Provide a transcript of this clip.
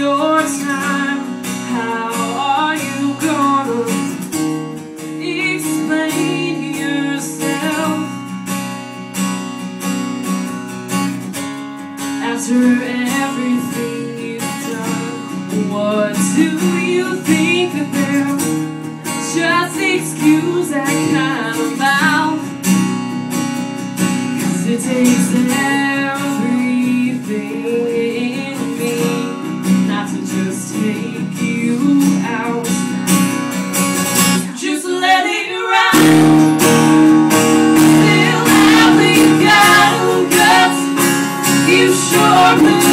your time. How are you gonna explain yourself after everything you've done? What do you think that they'll just excuse that kind of mouth? Cause it takes love me.